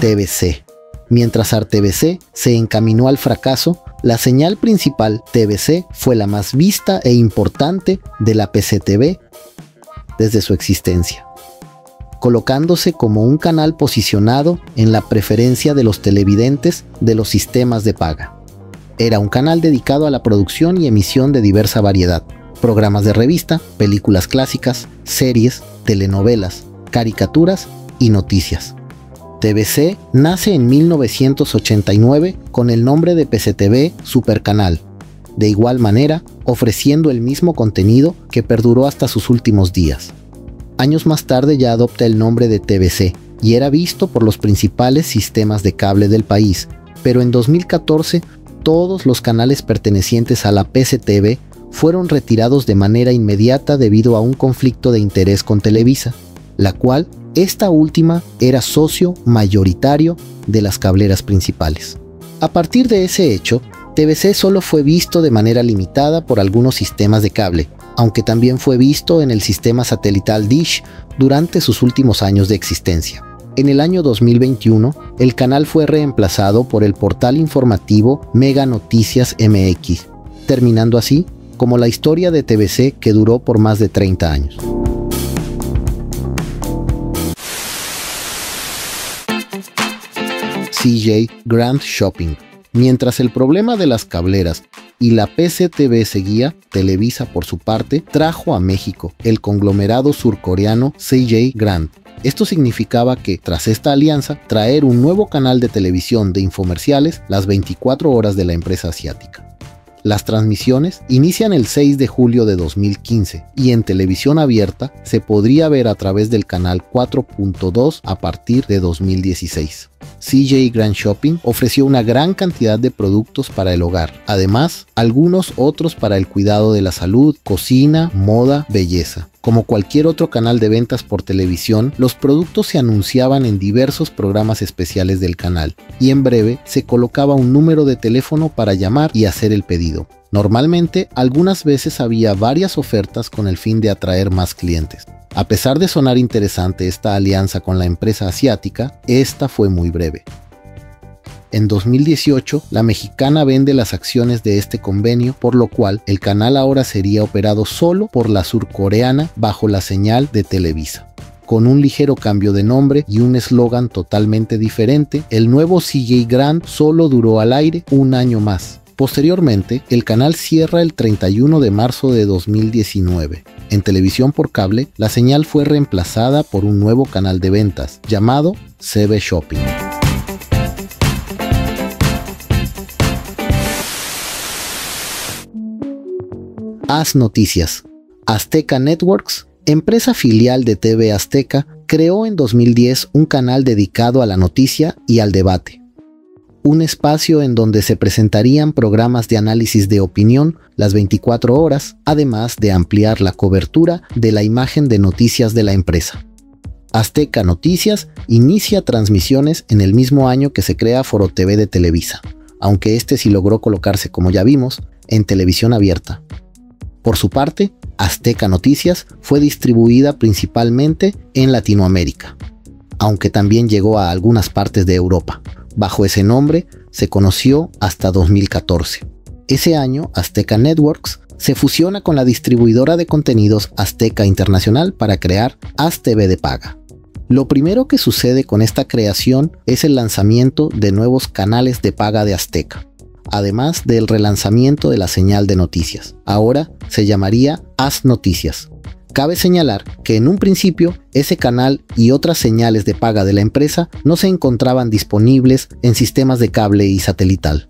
TVC. Mientras ArTVC se encaminó al fracaso, la señal principal TVC fue la más vista e importante de la PCTV desde su existencia colocándose como un canal posicionado en la preferencia de los televidentes de los sistemas de paga. Era un canal dedicado a la producción y emisión de diversa variedad, programas de revista, películas clásicas, series, telenovelas, caricaturas y noticias. TVC nace en 1989 con el nombre de PCTV Supercanal, de igual manera ofreciendo el mismo contenido que perduró hasta sus últimos días. Años más tarde ya adopta el nombre de TBC y era visto por los principales sistemas de cable del país, pero en 2014 todos los canales pertenecientes a la PCTV fueron retirados de manera inmediata debido a un conflicto de interés con Televisa, la cual esta última era socio mayoritario de las cableras principales. A partir de ese hecho, TVC solo fue visto de manera limitada por algunos sistemas de cable, aunque también fue visto en el sistema satelital Dish durante sus últimos años de existencia. En el año 2021, el canal fue reemplazado por el portal informativo Mega Noticias MX, terminando así como la historia de TVC que duró por más de 30 años. CJ Grand Shopping. Mientras el problema de las cableras y la PCTV seguía, Televisa por su parte trajo a México el conglomerado surcoreano CJ Grand. Esto significaba que, tras esta alianza, traer un nuevo canal de televisión de infomerciales las 24 horas de la empresa asiática. Las transmisiones inician el 6 de julio de 2015 y en televisión abierta se podría ver a través del canal 4.2 a partir de 2016. CJ Grand Shopping ofreció una gran cantidad de productos para el hogar, además algunos otros para el cuidado de la salud, cocina, moda, belleza. Como cualquier otro canal de ventas por televisión, los productos se anunciaban en diversos programas especiales del canal y en breve se colocaba un número de teléfono para llamar y hacer el pedido. Normalmente, algunas veces había varias ofertas con el fin de atraer más clientes. A pesar de sonar interesante esta alianza con la empresa asiática, esta fue muy breve. En 2018, la mexicana vende las acciones de este convenio, por lo cual el canal ahora sería operado solo por la surcoreana bajo la señal de Televisa. Con un ligero cambio de nombre y un eslogan totalmente diferente, el nuevo CJ Grand solo duró al aire un año más. Posteriormente, el canal cierra el 31 de marzo de 2019. En televisión por cable, la señal fue reemplazada por un nuevo canal de ventas llamado CB Shopping. Haz Noticias. Azteca Networks, empresa filial de TV Azteca, creó en 2010 un canal dedicado a la noticia y al debate. Un espacio en donde se presentarían programas de análisis de opinión las 24 horas, además de ampliar la cobertura de la imagen de noticias de la empresa. Azteca Noticias inicia transmisiones en el mismo año que se crea Foro TV de Televisa, aunque este sí logró colocarse, como ya vimos, en televisión abierta. Por su parte, Azteca Noticias fue distribuida principalmente en Latinoamérica, aunque también llegó a algunas partes de Europa. Bajo ese nombre se conoció hasta 2014. Ese año, Azteca Networks se fusiona con la distribuidora de contenidos Azteca Internacional para crear AzTV de paga. Lo primero que sucede con esta creación es el lanzamiento de nuevos canales de paga de Azteca además del relanzamiento de la señal de noticias. Ahora se llamaría Haz Noticias. Cabe señalar que en un principio ese canal y otras señales de paga de la empresa no se encontraban disponibles en sistemas de cable y satelital.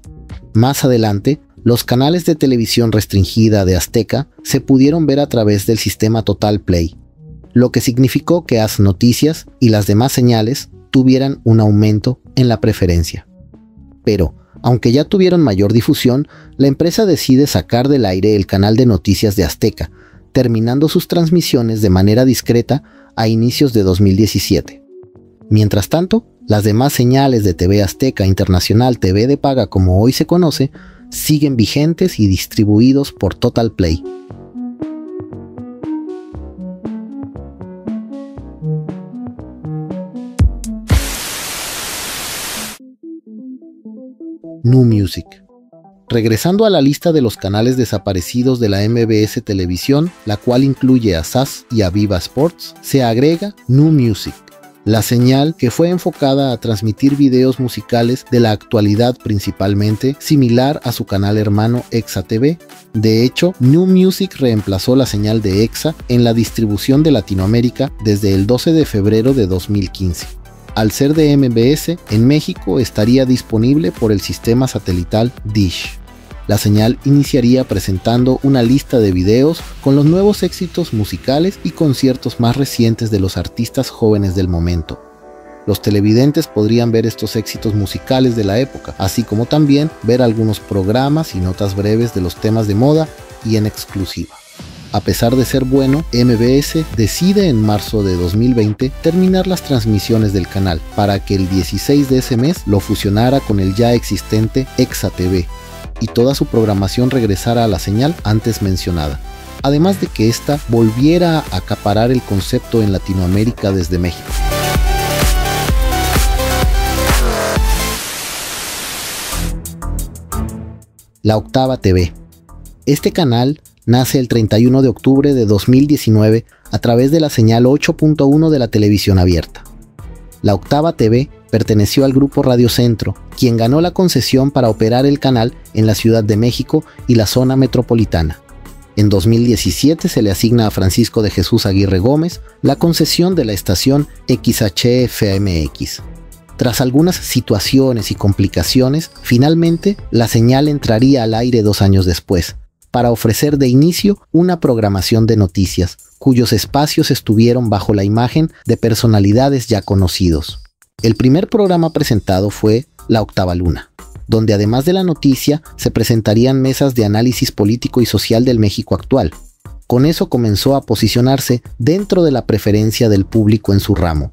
Más adelante, los canales de televisión restringida de Azteca se pudieron ver a través del sistema Total Play, lo que significó que Haz Noticias y las demás señales tuvieran un aumento en la preferencia. Pero, aunque ya tuvieron mayor difusión, la empresa decide sacar del aire el canal de noticias de Azteca, terminando sus transmisiones de manera discreta a inicios de 2017. Mientras tanto, las demás señales de TV Azteca Internacional TV de paga como hoy se conoce, siguen vigentes y distribuidos por Total Play. New Music. Regresando a la lista de los canales desaparecidos de la MBS Televisión, la cual incluye a SAS y a Viva Sports, se agrega New Music, la señal que fue enfocada a transmitir videos musicales de la actualidad principalmente, similar a su canal hermano EXA TV. De hecho, New Music reemplazó la señal de EXA en la distribución de Latinoamérica desde el 12 de febrero de 2015 al ser de MBS, en México estaría disponible por el sistema satelital Dish. La señal iniciaría presentando una lista de videos con los nuevos éxitos musicales y conciertos más recientes de los artistas jóvenes del momento. Los televidentes podrían ver estos éxitos musicales de la época, así como también ver algunos programas y notas breves de los temas de moda y en exclusiva. A pesar de ser bueno, MBS decide en marzo de 2020 terminar las transmisiones del canal para que el 16 de ese mes lo fusionara con el ya existente Exa TV y toda su programación regresara a la señal antes mencionada. Además de que ésta volviera a acaparar el concepto en Latinoamérica desde México. La Octava TV. Este canal nace el 31 de octubre de 2019 a través de la señal 8.1 de la televisión abierta. La Octava TV perteneció al grupo Radio Centro, quien ganó la concesión para operar el canal en la Ciudad de México y la zona metropolitana. En 2017 se le asigna a Francisco de Jesús Aguirre Gómez la concesión de la estación XHFMX. Tras algunas situaciones y complicaciones, finalmente la señal entraría al aire dos años después, para ofrecer de inicio una programación de noticias, cuyos espacios estuvieron bajo la imagen de personalidades ya conocidos. El primer programa presentado fue La Octava Luna, donde además de la noticia se presentarían mesas de análisis político y social del México actual. Con eso comenzó a posicionarse dentro de la preferencia del público en su ramo,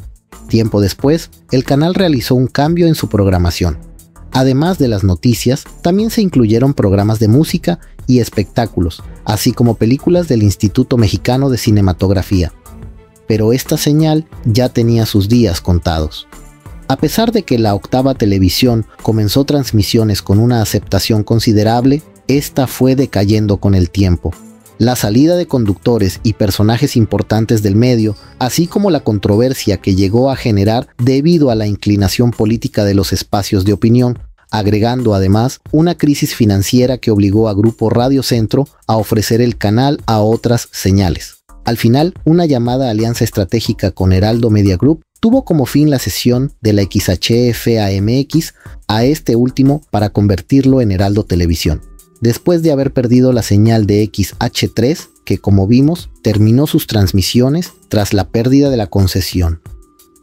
Tiempo después, el canal realizó un cambio en su programación. Además de las noticias, también se incluyeron programas de música y espectáculos, así como películas del Instituto Mexicano de Cinematografía. Pero esta señal ya tenía sus días contados. A pesar de que la octava televisión comenzó transmisiones con una aceptación considerable, esta fue decayendo con el tiempo, la salida de conductores y personajes importantes del medio, así como la controversia que llegó a generar debido a la inclinación política de los espacios de opinión, agregando además una crisis financiera que obligó a Grupo Radio Centro a ofrecer el canal a otras señales. Al final, una llamada alianza estratégica con Heraldo Media Group tuvo como fin la cesión de la XHFAMX a este último para convertirlo en Heraldo Televisión después de haber perdido la señal de XH3, que como vimos terminó sus transmisiones tras la pérdida de la concesión.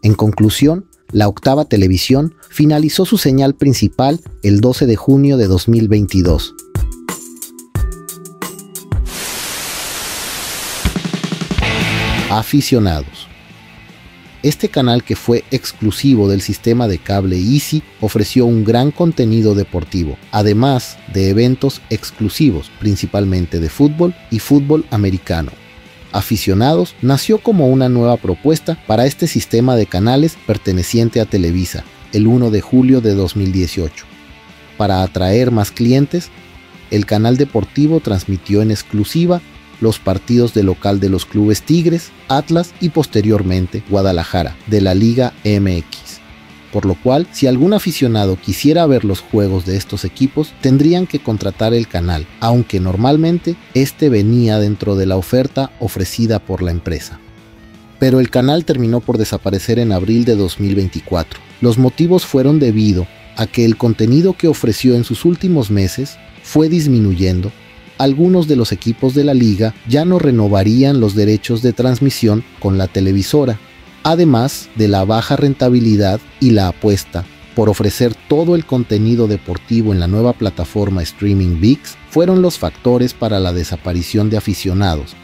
En conclusión, la octava televisión finalizó su señal principal el 12 de junio de 2022. Aficionados. Este canal que fue exclusivo del sistema de cable Easy ofreció un gran contenido deportivo, además de eventos exclusivos, principalmente de fútbol y fútbol americano. Aficionados nació como una nueva propuesta para este sistema de canales perteneciente a Televisa, el 1 de julio de 2018. Para atraer más clientes, el canal deportivo transmitió en exclusiva los partidos de local de los clubes Tigres, Atlas y posteriormente Guadalajara de la Liga MX. Por lo cual, si algún aficionado quisiera ver los juegos de estos equipos, tendrían que contratar el canal, aunque normalmente este venía dentro de la oferta ofrecida por la empresa. Pero el canal terminó por desaparecer en abril de 2024. Los motivos fueron debido a que el contenido que ofreció en sus últimos meses fue disminuyendo algunos de los equipos de la liga ya no renovarían los derechos de transmisión con la televisora, además de la baja rentabilidad y la apuesta por ofrecer todo el contenido deportivo en la nueva plataforma streaming VIX fueron los factores para la desaparición de aficionados.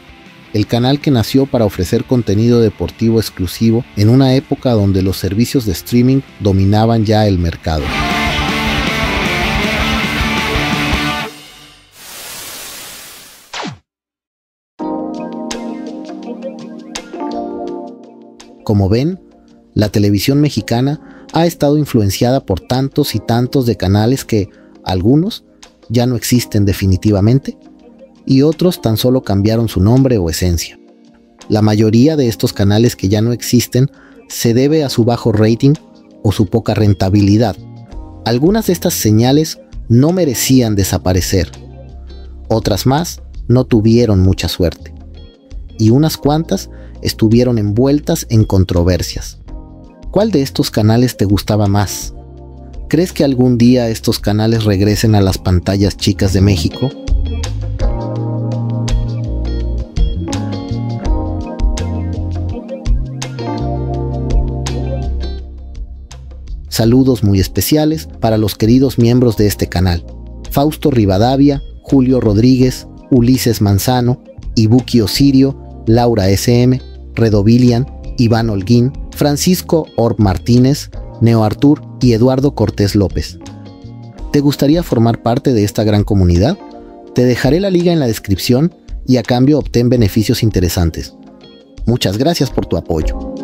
El canal que nació para ofrecer contenido deportivo exclusivo en una época donde los servicios de streaming dominaban ya el mercado. Como ven, la televisión mexicana ha estado influenciada por tantos y tantos de canales que algunos ya no existen definitivamente y otros tan solo cambiaron su nombre o esencia. La mayoría de estos canales que ya no existen se debe a su bajo rating o su poca rentabilidad. Algunas de estas señales no merecían desaparecer. Otras más no tuvieron mucha suerte. Y unas cuantas estuvieron envueltas en controversias. ¿Cuál de estos canales te gustaba más? ¿Crees que algún día estos canales regresen a las pantallas chicas de México? Saludos muy especiales para los queridos miembros de este canal. Fausto Rivadavia, Julio Rodríguez, Ulises Manzano, Ibuki Osirio, Laura SM, Redovilian, Iván Holguín, Francisco Orb Martínez, Neo Artur y Eduardo Cortés López. ¿Te gustaría formar parte de esta gran comunidad? Te dejaré la liga en la descripción y a cambio obtén beneficios interesantes. Muchas gracias por tu apoyo.